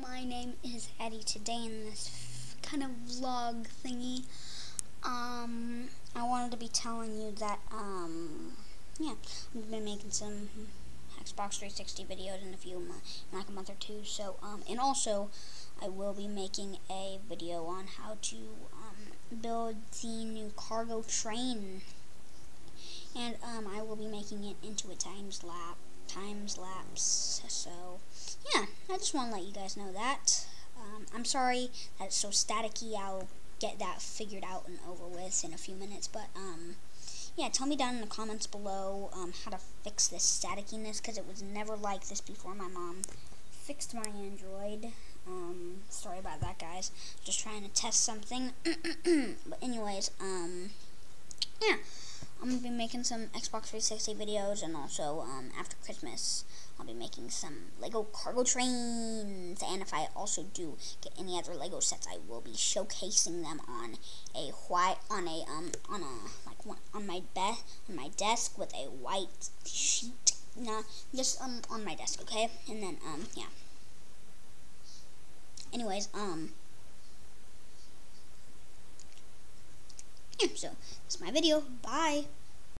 My name is Eddie. Today in this kind of vlog thingy, um, I wanted to be telling you that, um, yeah, I've been making some Xbox 360 videos in a few months, like a month or two. So, um, and also, I will be making a video on how to um, build the new cargo train, and um, I will be making it into a times lapse times lapse. So, yeah, I just want to let you guys know that. Um, I'm sorry that it's so staticky. I'll get that figured out and over with in a few minutes. But, um, yeah, tell me down in the comments below um, how to fix this statickiness because it was never like this before my mom fixed my Android. Um, sorry about that, guys. Just trying to test something. but anyways, um, yeah. I'm to be making some Xbox 360 videos, and also, um, after Christmas, I'll be making some Lego cargo trains, and if I also do get any other Lego sets, I will be showcasing them on a white, on a, um, on a, like, one, on my bed, on my desk with a white sheet, nah, just, um, on my desk, okay, and then, um, yeah. Anyways, um, so my video. Bye.